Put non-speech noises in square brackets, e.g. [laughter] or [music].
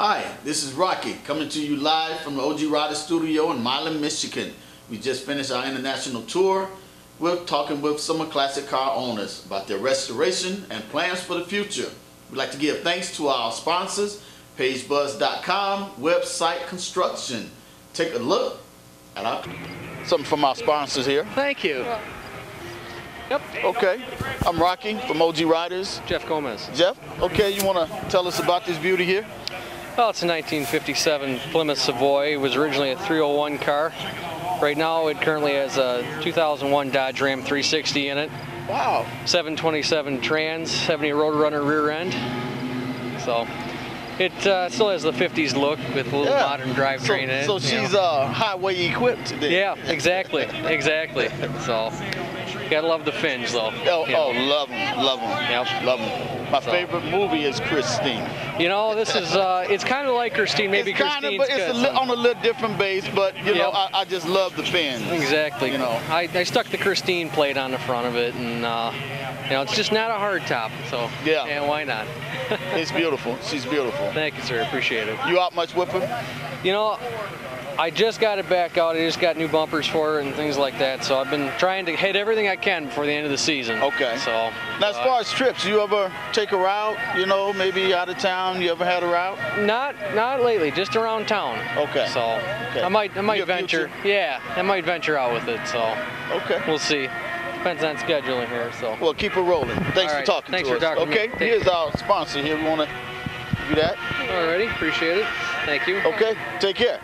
Hi, this is Rocky coming to you live from the OG Rider Studio in Milan, Michigan. We just finished our international tour. We're talking with some of classic car owners about their restoration and plans for the future. We'd like to give thanks to our sponsors, PageBuzz.com, Website Construction. Take a look at our something from our sponsors here. Thank you. Yep. Okay, I'm Rocky from OG Riders. Jeff Gomez. Jeff, okay, you want to tell us about this beauty here? Well, it's a 1957 Plymouth Savoy. It was originally a 301 car. Right now, it currently has a 2001 Dodge Ram 360 in it. Wow. 727 trans, 70 Roadrunner rear end. So, it uh, still has the 50s look with a little Yeah. modern drivetrain in it. So she's know. uh, highway equipped Today. Yeah, exactly, exactly. So, gotta love the fins though. Oh, oh love them, love them, Yep. love them. My So- favorite movie is Christine. You know, this is, uh, it's kind of like Christine, maybe it's kind of, Christine's but it's a li- on a little different base. But you know, I, I just love the fins. Exactly. You know. I, I stuck the Christine plate on the front of it, and uh, you know, it's just not a hard top, so Yeah. And why not? [laughs] It's beautiful. She's beautiful. Thank you, sir. Appreciate it. You out much with her? You know, I just got it back out. I just got new bumpers for her and things like that. So I've been trying to hit everything I can before the end of the season. Okay. So Now, as uh, far as trips, you ever take a route? You know, maybe out of town. You ever had a route? not not lately, just around town. Okay. So Okay. I might I might Your venture. future? Yeah, I might venture out with it. So Okay. we'll see. Depends on scheduling here. So. Well, keep it rolling. Thanks All for talking Thanks to for us. talking okay. Here's our sponsor here. We want to do that. Alrighty, appreciate it. Thank you. Okay. Take care.